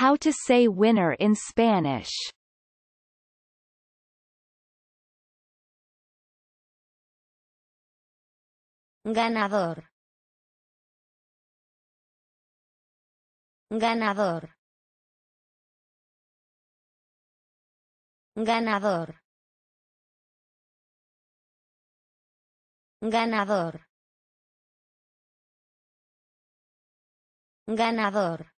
How to say winner in Spanish. Ganador. Ganador. Ganador. Ganador. Ganador.